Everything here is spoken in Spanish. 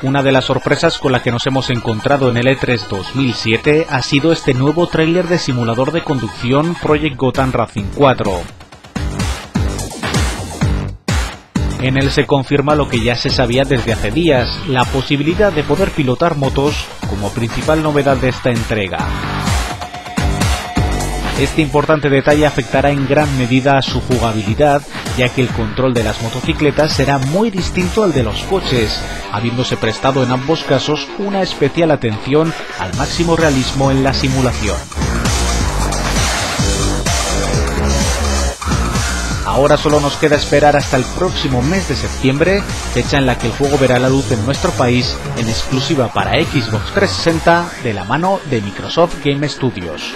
Una de las sorpresas con la que nos hemos encontrado en el E3 2007 ha sido este nuevo tráiler de simulador de conducción Project Gotham Racing 4. En él se confirma lo que ya se sabía desde hace días, la posibilidad de poder pilotar motos como principal novedad de esta entrega. Este importante detalle afectará en gran medida a su jugabilidad, ya que el control de las motocicletas será muy distinto al de los coches, habiéndose prestado en ambos casos una especial atención al máximo realismo en la simulación. Ahora solo nos queda esperar hasta el próximo mes de septiembre, fecha en la que el juego verá la luz en nuestro país en exclusiva para Xbox 360 de la mano de Microsoft Game Studios.